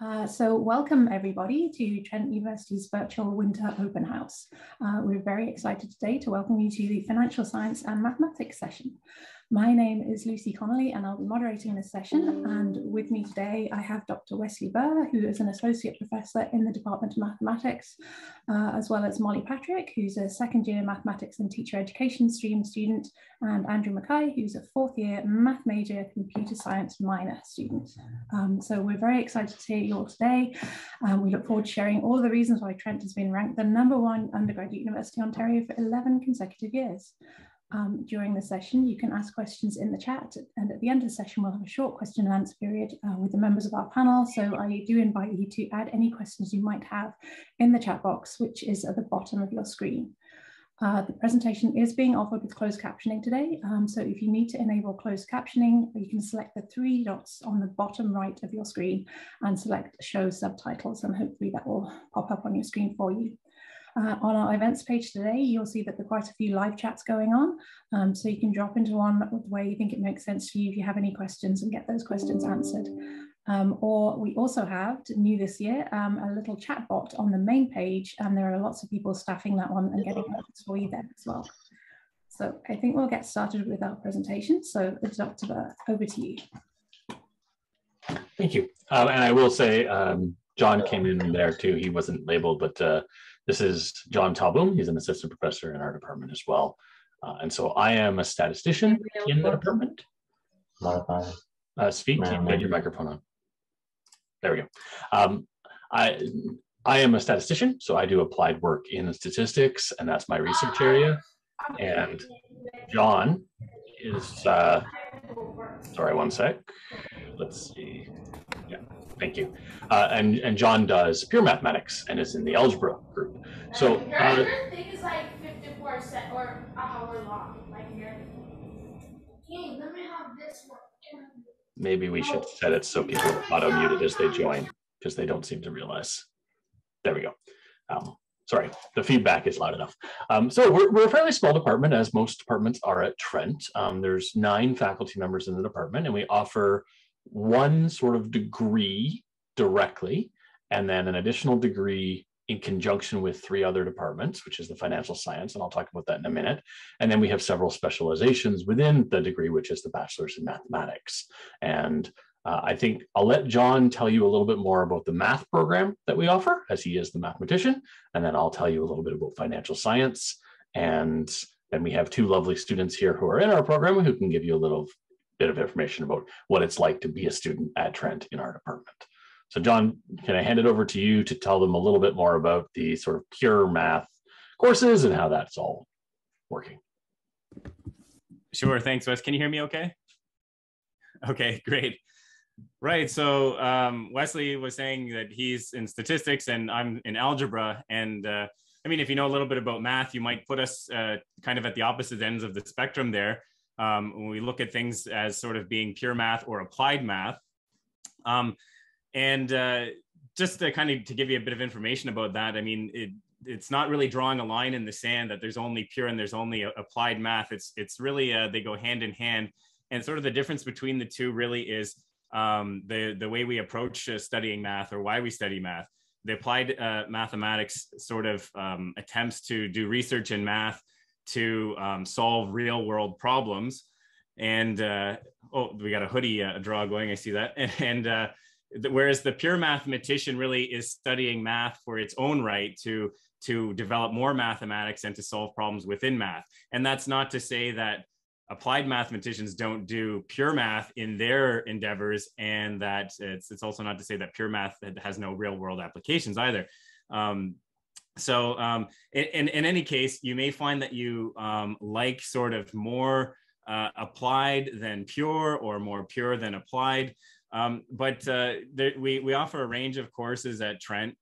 Uh, so welcome everybody to Trent University's virtual winter open house. Uh, we're very excited today to welcome you to the financial science and mathematics session. My name is Lucy Connolly and I'll be moderating this session. And with me today, I have Dr. Wesley Burr, who is an associate professor in the Department of Mathematics, uh, as well as Molly Patrick, who's a second year mathematics and teacher education stream student, and Andrew Mackay, who's a fourth year math major, computer science minor student. Um, so we're very excited to hear you all today. Um, we look forward to sharing all the reasons why Trent has been ranked the number one undergraduate university in Ontario for 11 consecutive years um, during the session. You can ask questions in the chat and at the end of the session we'll have a short question and answer period uh, with the members of our panel. So I do invite you to add any questions you might have in the chat box, which is at the bottom of your screen. Uh, the presentation is being offered with closed captioning today. Um, so if you need to enable closed captioning, you can select the three dots on the bottom right of your screen and select show subtitles and hopefully that will pop up on your screen for you. Uh, on our events page today, you'll see that there are quite a few live chats going on. Um, so you can drop into one where you think it makes sense for you if you have any questions and get those questions answered. Um, or we also have, new this year, um, a little chat bot on the main page, and there are lots of people staffing that one and getting answers for you there as well. So I think we'll get started with our presentation. So Dr. Burr, over to you. Thank you. Um, and I will say, um, John came in there too. He wasn't labeled, but uh, this is John Talboom. He's an assistant professor in our department as well. Uh, and so I am a statistician in the department. Modify. Uh, speak, you get your microphone on. There we go. Um, I, I am a statistician, so I do applied work in statistics, and that's my research area. And John is, uh, sorry, one sec. Let's see. Yeah. Thank you. Uh, and and John does pure mathematics and is in the algebra group. So uh, thing is like 54 cent or hour long. Like here. Okay, let me have this one. Maybe we should set it so people are auto muted as they join because they don't seem to realize. There we go. Um, sorry, the feedback is loud enough. Um, so we're, we're, a fairly small department, as most departments are at Trent. Um, there's nine faculty members in the department, and we offer one sort of degree directly, and then an additional degree in conjunction with three other departments, which is the financial science, and I'll talk about that in a minute. And then we have several specializations within the degree, which is the bachelor's in mathematics. And uh, I think I'll let John tell you a little bit more about the math program that we offer, as he is the mathematician, and then I'll tell you a little bit about financial science. And then we have two lovely students here who are in our program who can give you a little bit of information about what it's like to be a student at Trent in our department. So John, can I hand it over to you to tell them a little bit more about the sort of pure math courses and how that's all working? Sure, thanks Wes. Can you hear me okay? Okay, great. Right, so um, Wesley was saying that he's in statistics and I'm in algebra. And uh, I mean, if you know a little bit about math, you might put us uh, kind of at the opposite ends of the spectrum there um, when we look at things as sort of being pure math or applied math. Um, and uh, just to kind of to give you a bit of information about that, I mean, it, it's not really drawing a line in the sand that there's only pure and there's only applied math. It's it's really uh, they go hand in hand, and sort of the difference between the two really is um, the the way we approach uh, studying math or why we study math. The applied uh, mathematics sort of um, attempts to do research in math to um, solve real world problems. And uh, oh, we got a hoodie uh, draw going. I see that. And, uh, whereas the pure mathematician really is studying math for its own right to to develop more mathematics and to solve problems within math. And that's not to say that applied mathematicians don't do pure math in their endeavors and that it's, it's also not to say that pure math has no real world applications either um, so um, in, in, any case, you may find that you um, like sort of more uh, applied than pure or more pure than applied. Um, but uh, there, we, we offer a range of courses at Trent.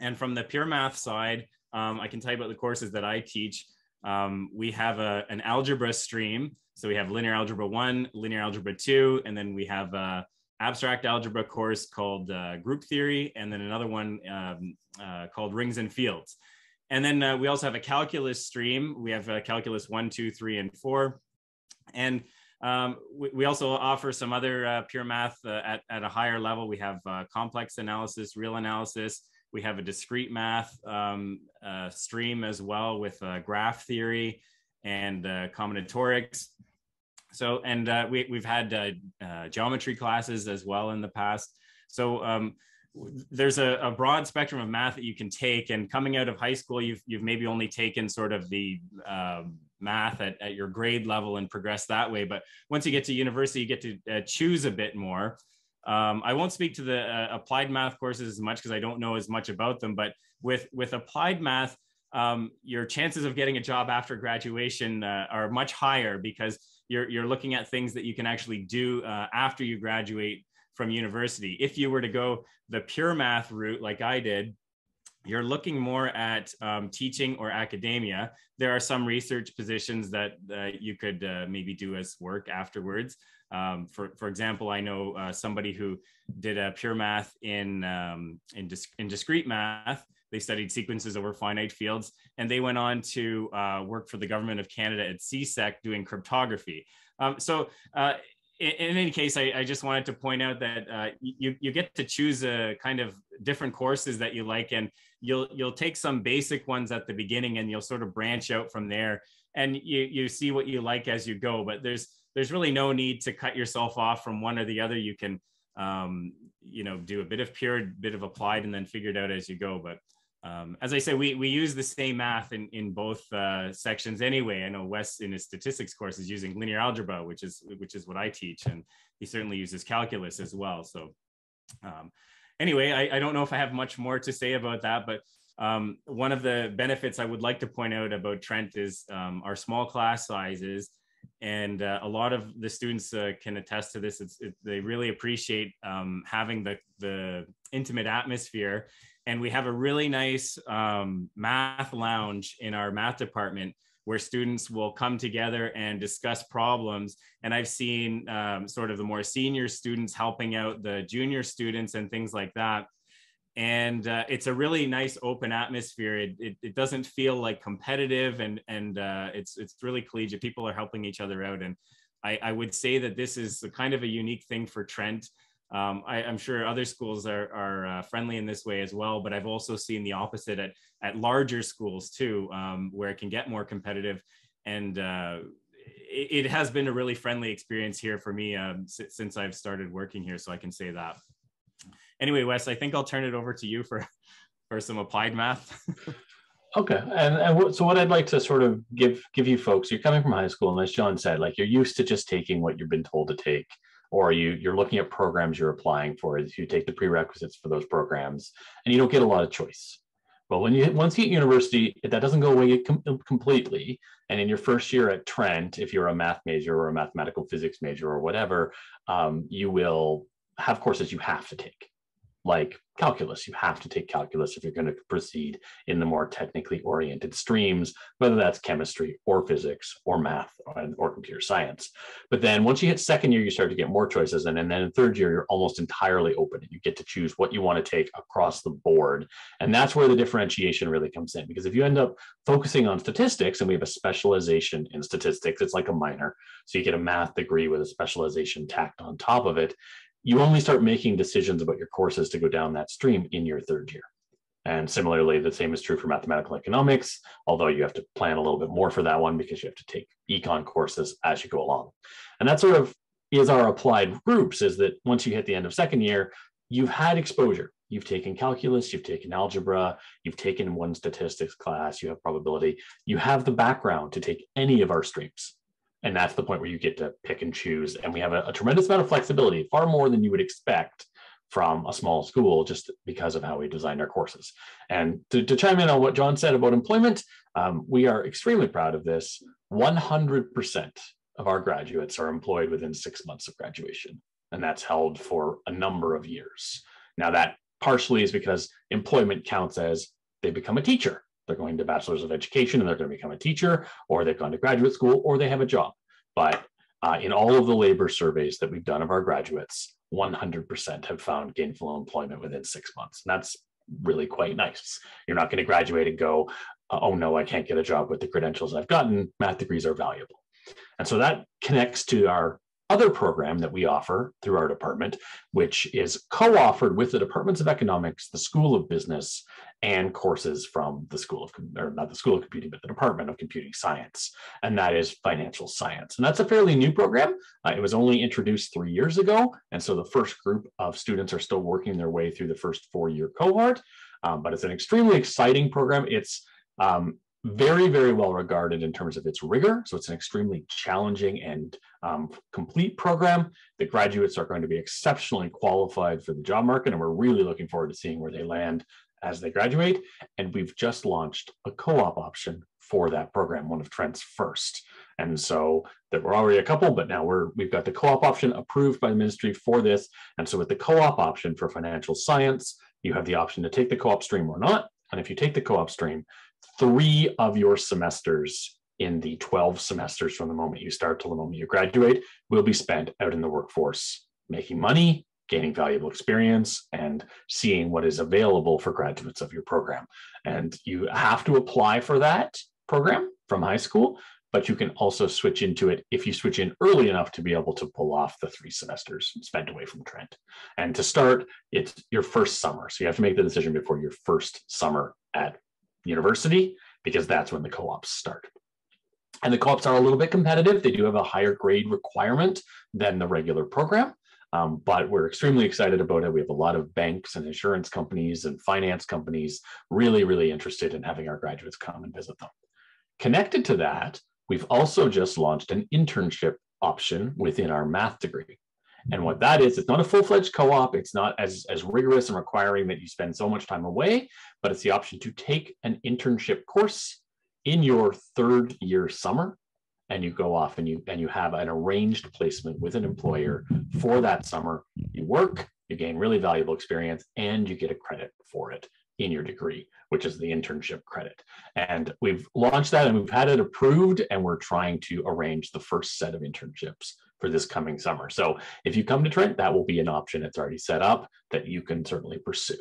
And from the pure math side, um, I can tell you about the courses that I teach. Um, we have a, an algebra stream. So we have linear algebra one, linear algebra two, and then we have a abstract algebra course called uh, group theory, and then another one um, uh, called Rings and Fields. And then uh, we also have a calculus stream. We have uh, calculus one, two, three, and four. And Um, we, we, also offer some other uh, pure math uh, at, at a higher level. We have uh, complex analysis, real analysis. We have a discrete math um, uh, stream as well with uh, graph theory and uh, combinatorics. So, and we, we've had geometry classes as well in the past. So um, there's a, a, broad spectrum of math that you can take. And coming out of high school, you've, you've maybe only taken sort of the um, math at, at your grade level and progress that way. But once you get to university, you get to uh, choose a bit more. Um, I won't speak to the uh, applied math courses as much because I don't know as much about them. But with with applied math, um, your chances of getting a job after graduation uh, are much higher because you're you're looking at things that you can actually do uh, after you graduate from university. If you were to go the pure math route like I did, you're looking more at um, teaching or academia. There are some research positions that uh, you could uh, maybe do as work afterwards. Um, for, for example, I know uh, somebody who did a pure math in, um, in, disc- in discrete math. They studied sequences over finite fields, and they went on to uh, work for the government of Canada at CSEC doing cryptography. Um, so uh, in, in, any case, I, I, just wanted to point out that uh, you you get to choose a kind of different courses that you like, and you'll you'll take some basic ones at the beginning, and you'll sort of branch out from there, and you you see what you like as you go. But there's there's really no need to cut yourself off from one or the other. You can um, you know do a bit of pure, bit of applied, and then figure it out as you go. But um, as I say, we, we use the same math in, in both uh, sections anyway. I know Wes in his statistics course is using linear algebra, which is which is what I teach, and he certainly uses calculus as well. So um, anyway, I, I, don't know if I have much more to say about that, but um, one of the benefits I would like to point out about Trent is um, our small class sizes. And uh, a lot of the students uh, can attest to this. It, they really appreciate um, having the, the intimate atmosphere and we have a really nice um, math lounge in our math department where students will come together and discuss problems. And I've seen um, sort of the more senior students helping out the junior students and things like that. And uh, it's a really nice open atmosphere. It, it, it, doesn't feel like competitive and, and uh, it's, it's really collegiate. People are helping each other out. And I, I would say that this is kind of a unique thing for Trent. Um, I, am sure other schools are, are uh, friendly in this way as well, but I've also seen the opposite at, at larger schools too, um, where it can get more competitive. And uh, it, it, has been a really friendly experience here for me um, since I've started working here, so I can say that. Anyway, Wes, I think I'll turn it over to you for, for some applied math. Okay, and, and so what I'd like to sort of give give you folks, you're coming from high school, and as John said, like you're used to just taking what you've been told to take or you you're looking at programs you're applying for you take the prerequisites for those programs and you don't get a lot of choice. But when you once you hit university that doesn't go away com- completely and in your first year at trent if you're a math major or a mathematical physics major or whatever um, you will have courses you have to take like calculus. You have to take calculus if you're going to proceed in the more technically oriented streams, whether that's chemistry or physics or math or, computer science. But then once you hit second year, you start to get more choices. And, and then in third year, you're almost entirely open and you get to choose what you want to take across the board. And that's where the differentiation really comes in. Because if you end up focusing on statistics and we have a specialization in statistics, it's like a minor. So you get a math degree with a specialization tacked on top of it you only start making decisions about your courses to go down that stream in your third year. And similarly, the same is true for mathematical economics, although you have to plan a little bit more for that one because you have to take econ courses as you go along. And that sort of is our applied groups is that once you hit the end of second year, you've had exposure. You've taken calculus, you've taken algebra, you've taken one statistics class, you have probability, you have the background to take any of our streams. And that's the point where you get to pick and choose. And we have a, a tremendous amount of flexibility, far more than you would expect from a small school just because of how we designed our courses. And to, to chime in on what John said about employment, um, we are extremely proud of this. 100% of our graduates are employed within six months of graduation, and that's held for a number of years. Now, that partially is because employment counts as they become a teacher they're going to bachelor's of education and they're going to become a teacher, or they've gone to graduate school, or they have a job. But uh, in all of the labor surveys that we've done of our graduates, 100% have found gainful employment within six months. And that's really quite nice. You're not going to graduate and go, oh no, I can't get a job with the credentials I've gotten. Math degrees are valuable. And so that connects to our other program that we offer through our department, which is co-offered with the Departments of Economics, the School of Business, and courses from the School of, or not the School of Computing, but the Department of Computing Science, and that is financial science. And that's a fairly new program. Uh, it was only introduced three years ago, and so the first group of students are still working their way through the first four-year cohort, um, but it's an extremely exciting program. It's um, very, very well regarded in terms of its rigor. So it's an extremely challenging and um, complete program. The graduates are going to be exceptionally qualified for the job market, and we're really looking forward to seeing where they land as they graduate. And we've just launched a co-op option for that program, one of Trent's first. And so there were already a couple, but now we're we've got the co-op option approved by the ministry for this. And so with the co-op option for financial science, you have the option to take the co-op stream or not. And if you take the co-op stream, three of your semesters in the 12 semesters from the moment you start till the moment you graduate will be spent out in the workforce making money gaining valuable experience and seeing what is available for graduates of your program and you have to apply for that program from high school but you can also switch into it if you switch in early enough to be able to pull off the three semesters spent away from Trent. And to start, it's your first summer. So you have to make the decision before your first summer at university because that's when the co-ops start. And the co-ops are a little bit competitive. They do have a higher grade requirement than the regular program, um, but we're extremely excited about it. We have a lot of banks and insurance companies and finance companies really, really interested in having our graduates come and visit them. Connected to that, we've also just launched an internship option within our math degree. And what that is, it's not a full-fledged co-op. It's not as, as rigorous and requiring that you spend so much time away, but it's the option to take an internship course in your third year summer and you go off and you and you have an arranged placement with an employer for that summer you work you gain really valuable experience and you get a credit for it in your degree which is the internship credit and we've launched that and we've had it approved and we're trying to arrange the first set of internships for this coming summer. So if you come to Trent, that will be an option. It's already set up that you can certainly pursue.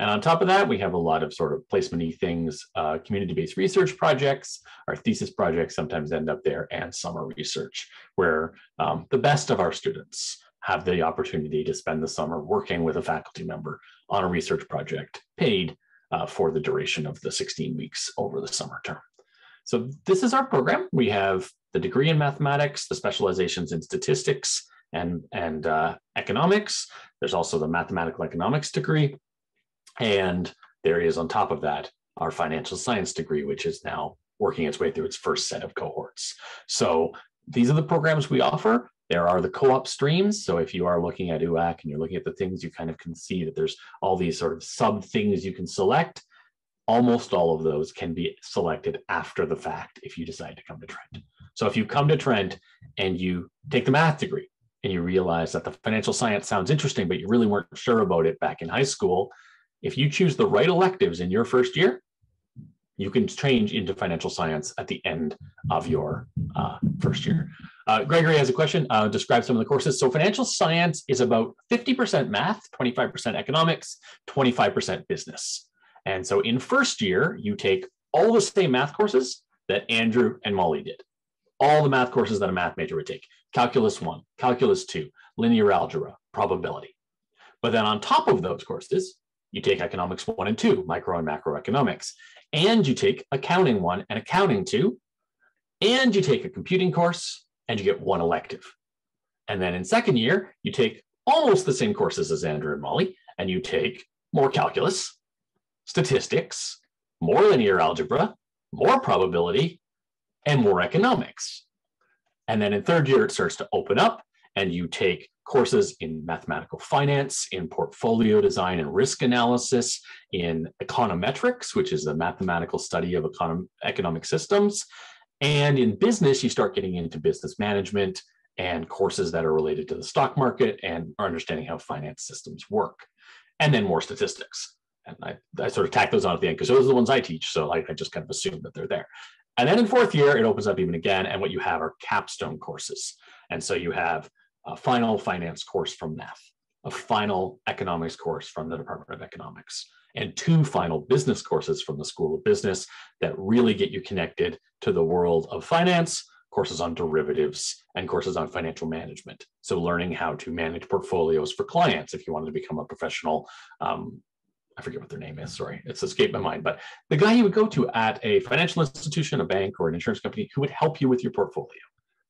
And on top of that, we have a lot of sort of placement-y things, uh, community-based research projects, our thesis projects sometimes end up there, and summer research, where um, the best of our students have the opportunity to spend the summer working with a faculty member on a research project paid uh, for the duration of the 16 weeks over the summer term. So this is our program. We have the degree in mathematics, the specializations in statistics and, and uh, economics. There's also the mathematical economics degree. And there is on top of that, our financial science degree, which is now working its way through its first set of cohorts. So these are the programs we offer. There are the co-op streams. So if you are looking at UAC and you're looking at the things, you kind of can see that there's all these sort of sub things you can select almost all of those can be selected after the fact if you decide to come to Trent. So if you come to Trent and you take the math degree and you realize that the financial science sounds interesting, but you really weren't sure about it back in high school, if you choose the right electives in your first year, you can change into financial science at the end of your uh, first year. Uh, Gregory has a question. Uh, describe some of the courses. So financial science is about 50% math, 25% economics, 25% business. And so in first year, you take all the same math courses that Andrew and Molly did, all the math courses that a math major would take, calculus one, calculus two, linear algebra, probability. But then on top of those courses, you take economics one and two, micro and macroeconomics, and you take accounting one and accounting two, and you take a computing course and you get one elective. And then in second year, you take almost the same courses as Andrew and Molly, and you take more calculus, statistics, more linear algebra, more probability, and more economics. And then in third year, it starts to open up and you take courses in mathematical finance, in portfolio design and risk analysis, in econometrics, which is the mathematical study of econ economic systems. And in business, you start getting into business management and courses that are related to the stock market and understanding how finance systems work. And then more statistics and I, I sort of tack those on at the end because those are the ones I teach. So I, I just kind of assume that they're there. And then in fourth year, it opens up even again. And what you have are capstone courses. And so you have a final finance course from math, a final economics course from the Department of Economics, and two final business courses from the School of Business that really get you connected to the world of finance, courses on derivatives, and courses on financial management. So learning how to manage portfolios for clients if you wanted to become a professional. Um, I forget what their name is. Sorry, it's escaped my mind. But the guy you would go to at a financial institution, a bank, or an insurance company who would help you with your portfolio.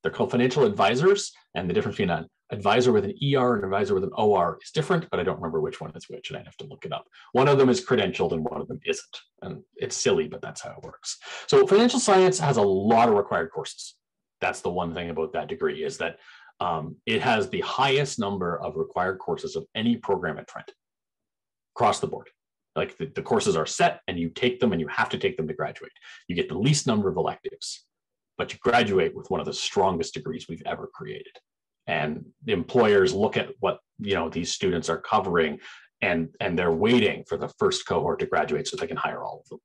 They're called financial advisors, and the difference between an advisor with an ER and advisor with an OR is different, but I don't remember which one is which, and I'd have to look it up. One of them is credentialed and one of them isn't. And it's silly, but that's how it works. So financial science has a lot of required courses. That's the one thing about that degree is that um, it has the highest number of required courses of any program at Trent across the board. Like the, the courses are set and you take them and you have to take them to graduate. You get the least number of electives, but you graduate with one of the strongest degrees we've ever created. And employers look at what you know these students are covering and and they're waiting for the first cohort to graduate so they can hire all of them.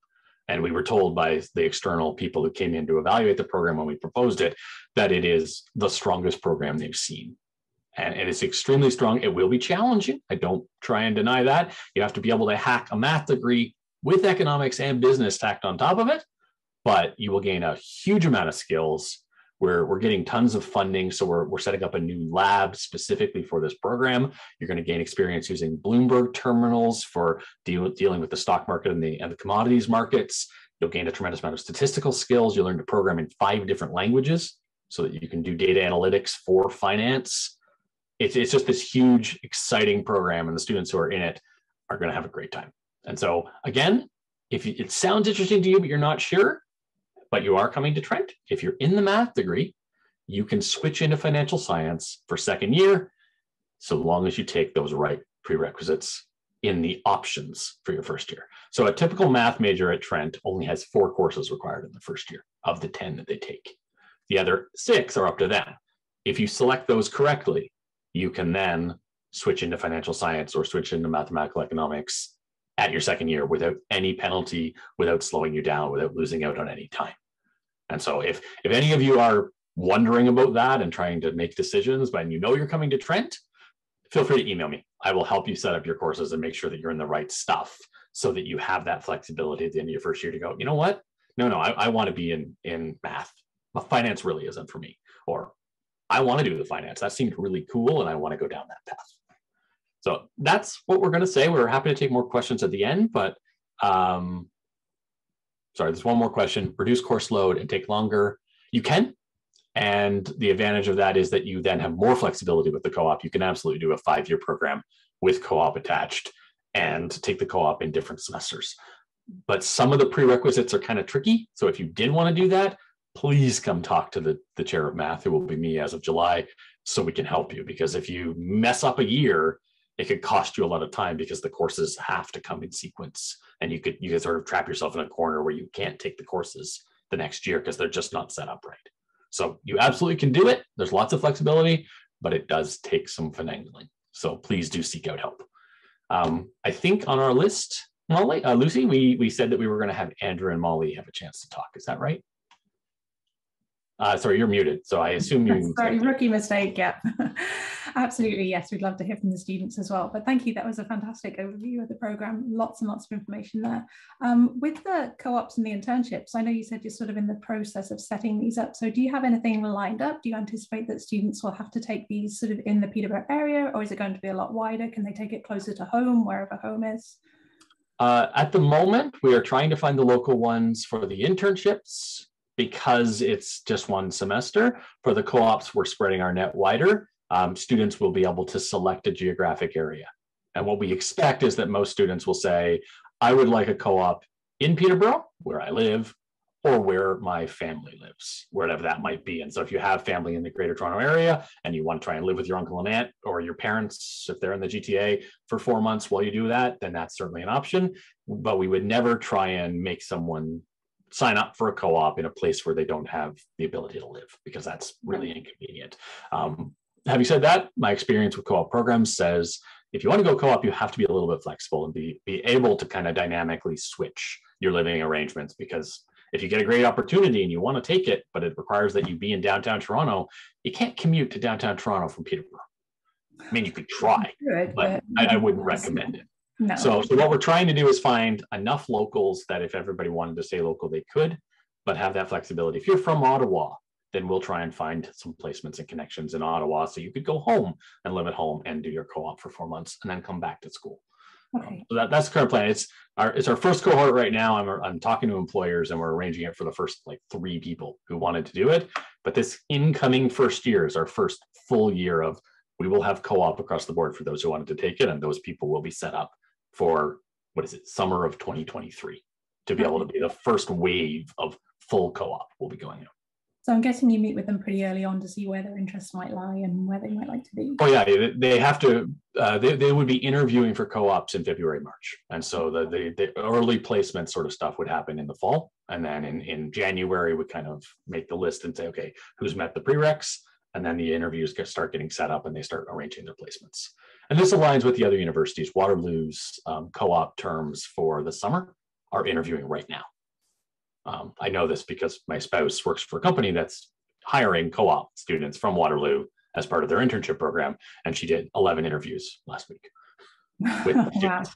And we were told by the external people who came in to evaluate the program when we proposed it that it is the strongest program they've seen. And it is extremely strong. It will be challenging. I don't try and deny that. You have to be able to hack a math degree with economics and business tacked on top of it but you will gain a huge amount of skills we're, we're getting tons of funding. So we're, we're setting up a new lab specifically for this program. You're going to gain experience using Bloomberg terminals for deal, dealing with the stock market and the, and the commodities markets. You'll gain a tremendous amount of statistical skills. You'll learn to program in five different languages so that you can do data analytics for finance. It's, it's just this huge, exciting program, and the students who are in it are going to have a great time. And so, again, if it sounds interesting to you, but you're not sure, but you are coming to Trent. If you're in the math degree, you can switch into financial science for second year, so long as you take those right prerequisites in the options for your first year. So a typical math major at Trent only has four courses required in the first year of the 10 that they take. The other six are up to them. If you select those correctly, you can then switch into financial science or switch into mathematical economics at your second year without any penalty, without slowing you down, without losing out on any time. And so if if any of you are wondering about that and trying to make decisions, but you know you're coming to Trent, feel free to email me. I will help you set up your courses and make sure that you're in the right stuff so that you have that flexibility at the end of your first year to go, you know what? No, no, I, I want to be in in math. Finance really isn't for me. Or I want to do the finance. That seemed really cool and I want to go down that path. So that's what we're going to say. We're happy to take more questions at the end, but um, sorry, there's one more question. Reduce course load and take longer. You can. And the advantage of that is that you then have more flexibility with the co-op. You can absolutely do a five-year program with co-op attached and take the co-op in different semesters. But some of the prerequisites are kind of tricky. So if you did want to do that, please come talk to the, the chair of math, who will be me as of July, so we can help you. Because if you mess up a year, it could cost you a lot of time because the courses have to come in sequence and you could you could sort of trap yourself in a corner where you can't take the courses the next year because they're just not set up right. So you absolutely can do it. There's lots of flexibility but it does take some finagling. So please do seek out help. Um, i think on our list molly uh, lucy we we said that we were going to have andrew and molly have a chance to talk. Is that right uh, sorry, you're muted, so I assume you. sorry, rookie mistake. Yeah, absolutely. Yes, we'd love to hear from the students as well. But thank you. That was a fantastic overview of the program. Lots and lots of information there. Um, with the co-ops and the internships, I know you said you're sort of in the process of setting these up. So do you have anything lined up? Do you anticipate that students will have to take these sort of in the Peterborough area, or is it going to be a lot wider? Can they take it closer to home, wherever home is? Uh, at the moment, we are trying to find the local ones for the internships because it's just one semester. For the co-ops, we're spreading our net wider. Um, students will be able to select a geographic area. And what we expect is that most students will say, I would like a co-op in Peterborough, where I live, or where my family lives, wherever that might be. And so if you have family in the greater Toronto area and you want to try and live with your uncle and aunt or your parents, if they're in the GTA for four months while you do that, then that's certainly an option. But we would never try and make someone sign up for a co-op in a place where they don't have the ability to live because that's really inconvenient. Um, having said that, my experience with co-op programs says if you want to go co-op, you have to be a little bit flexible and be be able to kind of dynamically switch your living arrangements because if you get a great opportunity and you want to take it, but it requires that you be in downtown Toronto, you can't commute to downtown Toronto from Peterborough. I mean, you could try, but, but I, I wouldn't recommend it. No. So, so what we're trying to do is find enough locals that if everybody wanted to stay local, they could, but have that flexibility. If you're from Ottawa then we'll try and find some placements and connections in Ottawa so you could go home and live at home and do your co-op for four months and then come back to school. Okay. Um, so that, that's the current plan. It's our it's our first cohort right now. I'm I'm talking to employers and we're arranging it for the first like three people who wanted to do it. But this incoming first year is our first full year of we will have co-op across the board for those who wanted to take it, and those people will be set up for what is it, summer of 2023 to be able to be the first wave of full co-op will be going out. So I'm guessing you meet with them pretty early on to see where their interests might lie and where they might like to be. Oh yeah, they have to. Uh, they, they would be interviewing for co-ops in February, March, and so the, the, the early placement sort of stuff would happen in the fall, and then in in January we kind of make the list and say, okay, who's met the prereqs, and then the interviews get start getting set up and they start arranging their placements. And this aligns with the other universities. Waterloo's um, co-op terms for the summer are interviewing right now. Um, I know this because my spouse works for a company that's hiring co-op students from Waterloo as part of their internship program, and she did 11 interviews last week with students.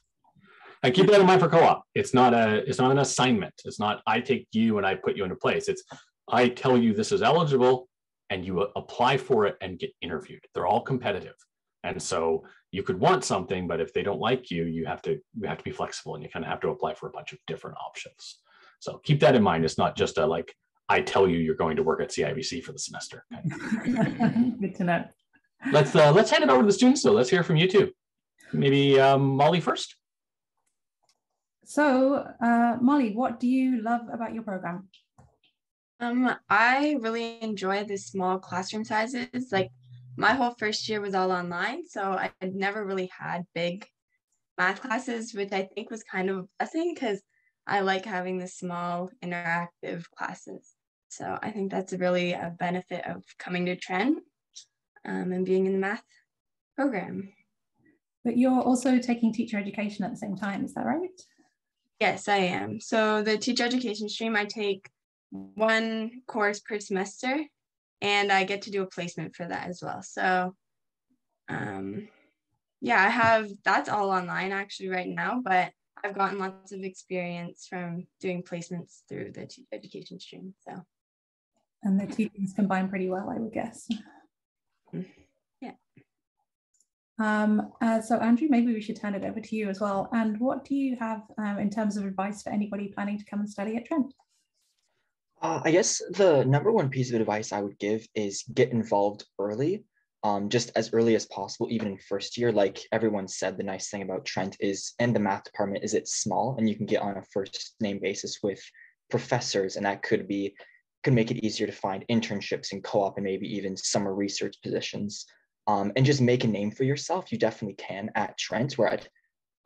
And keep that in mind for co-op. It's not a it's not an assignment. It's not I take you and I put you into place. It's I tell you this is eligible and you apply for it and get interviewed. They're all competitive. And so you could want something, but if they don't like you, you have to you have to be flexible and you kind of have to apply for a bunch of different options. So keep that in mind. It's not just a like, I tell you you're going to work at CIBC for the semester. Good to know. Let's uh, let's hand it over to the students. So let's hear from you too. Maybe um, Molly first. So uh, Molly, what do you love about your program? Um, I really enjoy the small classroom sizes. Like my whole first year was all online, so I had never really had big math classes, which I think was kind of a blessing because I like having the small interactive classes. So I think that's really a benefit of coming to Trent um, and being in the math program. But you're also taking teacher education at the same time, is that right? Yes, I am. So the teacher education stream, I take one course per semester and I get to do a placement for that as well. So um, yeah, I have that's all online actually right now, but I've gotten lots of experience from doing placements through the education stream. So, and the two things combine pretty well, I would guess. Yeah. Um, uh, so, Andrew, maybe we should turn it over to you as well. And what do you have um, in terms of advice for anybody planning to come and study at Trent? Uh, I guess the number one piece of advice I would give is get involved early um, just as early as possible, even in first year. Like everyone said, the nice thing about Trent is, and the math department is it's small and you can get on a first name basis with professors, and that could be could make it easier to find internships and co-op and maybe even summer research positions. Um, and just make a name for yourself. You definitely can at Trent, where at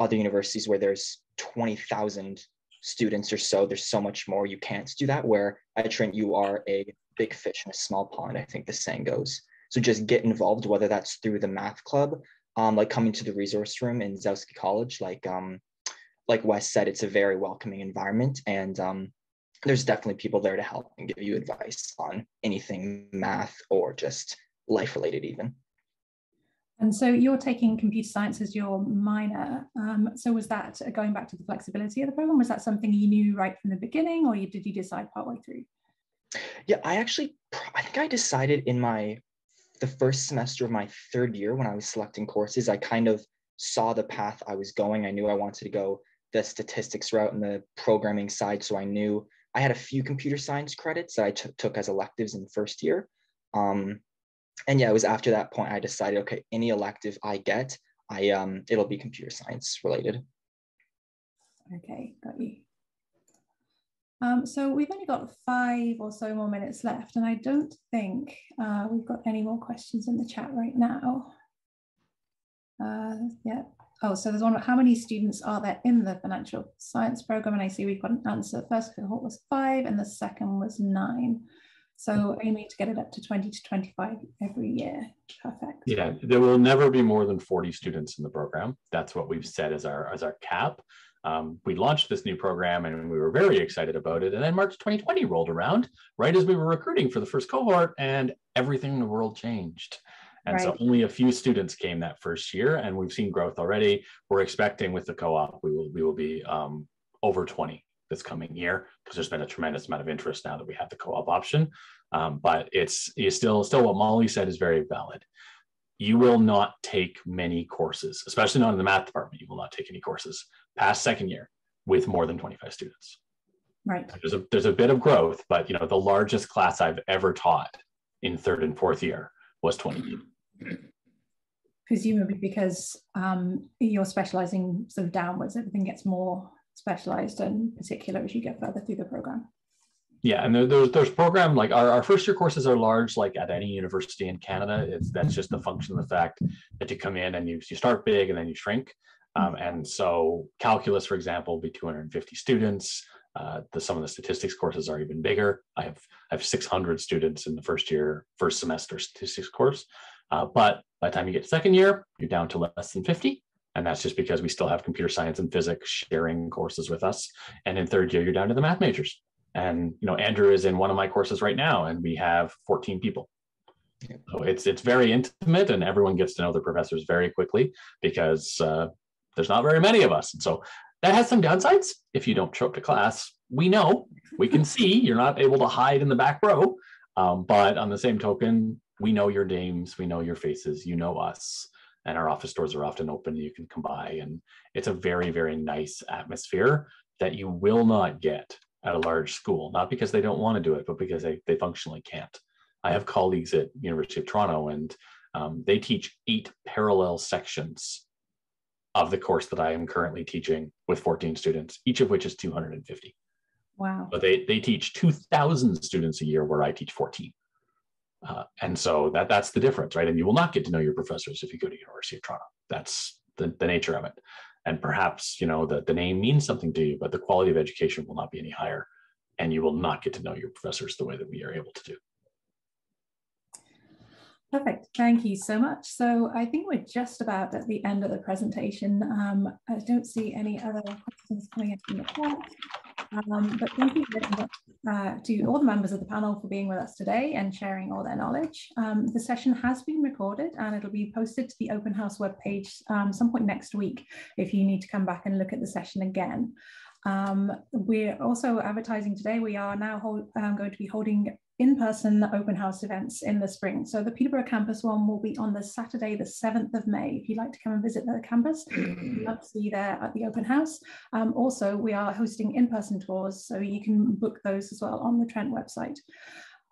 other universities where there's 20,000 students or so, there's so much more you can't do that. Where at Trent, you are a big fish in a small pond, I think the saying goes. So just get involved, whether that's through the math club, um, like coming to the resource room in Gzowski College, like um, like Wes said, it's a very welcoming environment, and um, there's definitely people there to help and give you advice on anything math or just life related, even. And so you're taking computer science as your minor. Um, so was that going back to the flexibility of the program? Was that something you knew right from the beginning, or did you decide partway through? Yeah, I actually, I think I decided in my the first semester of my third year when I was selecting courses, I kind of saw the path I was going. I knew I wanted to go the statistics route and the programming side. So I knew I had a few computer science credits that I t- took as electives in first year. Um, and yeah, it was after that point I decided, okay, any elective I get, I um, it'll be computer science related. Okay, got you. Um, so we've only got five or so more minutes left, and I don't think uh, we've got any more questions in the chat right now. Uh, yeah. Oh, so there's one. How many students are there in the financial science program? And I see we've got an answer. First cohort was five, and the second was nine. So aiming to get it up to 20 to 25 every year. Perfect. Yeah, there will never be more than 40 students in the program. That's what we've set as our as our cap um, we launched this new program and we were very excited about it. And then March 2020 rolled around right as we were recruiting for the first cohort, and everything in the world changed. And right. so only a few students came that first year, and we've seen growth already. We're expecting with the co-op we will we will be um, over 20 this coming year because there's been a tremendous amount of interest now that we have the co-op option. Um, but it's, it's still still what Molly said is very valid. You will not take many courses, especially not in the math department. You will not take any courses past second year with more than 25 students. Right. There's a there's a bit of growth, but you know the largest class I've ever taught in third and fourth year was 20 people. Presumably because um, you're specializing sort of downwards, everything gets more specialized and particular as you get further through the program. Yeah, and there, there's there's program like our, our first year courses are large, like at any university in Canada. It's that's just the function of the fact that you come in and you you start big and then you shrink. Um, and so calculus, for example, will be 250 students. Uh, the, some of the statistics courses are even bigger. I have I have 600 students in the first year, first semester statistics course. Uh, but by the time you get to second year, you're down to less than 50. And that's just because we still have computer science and physics sharing courses with us. And in third year, you're down to the math majors. And you know, Andrew is in one of my courses right now, and we have 14 people. So it's it's very intimate, and everyone gets to know the professors very quickly because uh, there's not very many of us. And so that has some downsides. If you don't show up to class, we know, we can see you're not able to hide in the back row. Um, but on the same token, we know your names, we know your faces, you know us, and our office doors are often open. You can come by, and it's a very, very nice atmosphere that you will not get at a large school, not because they don't want to do it, but because they, they functionally can't. I have colleagues at University of Toronto, and um, they teach eight parallel sections of the course that I am currently teaching with 14 students, each of which is 250. Wow. But they, they teach 2,000 students a year where I teach 14. Uh, and so that that's the difference, right? And you will not get to know your professors if you go to University of Toronto. That's the, the nature of it. And perhaps, you know, the, the name means something to you, but the quality of education will not be any higher. And you will not get to know your professors the way that we are able to do. Perfect. Thank you so much. So I think we're just about at the end of the presentation. Um, I don't see any other questions coming in from the chat. Um, but thank you very much uh, to all the members of the panel for being with us today and sharing all their knowledge. Um, the session has been recorded and it'll be posted to the Open House webpage um, some point next week if you need to come back and look at the session again. Um, we're also advertising today. We are now hold, um, going to be holding in-person open house events in the spring. So the Peterborough campus one will be on the Saturday, the 7th of May. If you'd like to come and visit the campus, we'd love to see you there at the open house. Um, also, we are hosting in-person tours, so you can book those as well on the Trent website.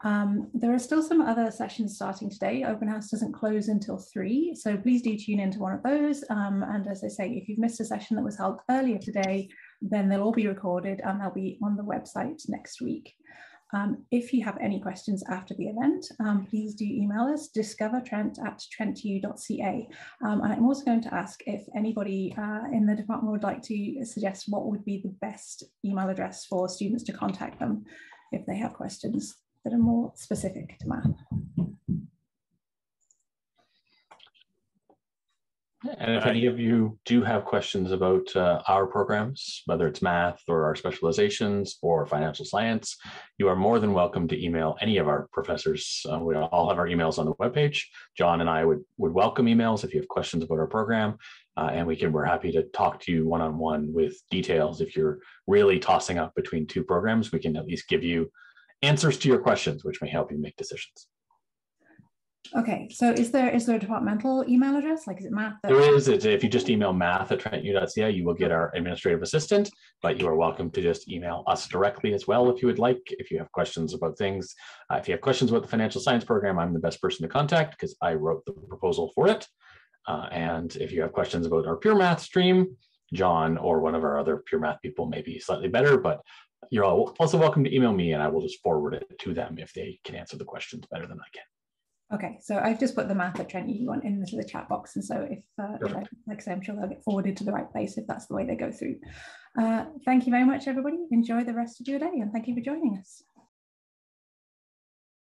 Um, there are still some other sessions starting today. Open House doesn't close until three, so please do tune into one of those. Um, and as I say, if you've missed a session that was held earlier today, then they'll all be recorded and they'll be on the website next week. Um, if you have any questions after the event, um, please do email us discovertrent at trentu.ca. Um, and I'm also going to ask if anybody uh, in the department would like to suggest what would be the best email address for students to contact them if they have questions that are more specific to math. And if any of you do have questions about uh, our programs, whether it's math or our specializations or financial science, you are more than welcome to email any of our professors. Uh, we all have our emails on the webpage. John and I would, would welcome emails if you have questions about our program. Uh, and we can, we're happy to talk to you one-on-one -on -one with details. If you're really tossing up between two programs, we can at least give you answers to your questions, which may help you make decisions. Okay, so is there is there a departmental email address? Like, is it math? There is. If you just email math at trentu.ca, you will get our administrative assistant, but you are welcome to just email us directly as well if you would like. If you have questions about things, uh, if you have questions about the financial science program, I'm the best person to contact because I wrote the proposal for it. Uh, and if you have questions about our pure math stream, John or one of our other pure math people may be slightly better, but you're also welcome to email me and I will just forward it to them if they can answer the questions better than I can. Okay, so I've just put the math at Trent U one into the chat box, and so if, uh, if I, like I say, I'm sure they'll get forwarded to the right place if that's the way they go through. Uh, thank you very much, everybody. Enjoy the rest of your day, and thank you for joining us.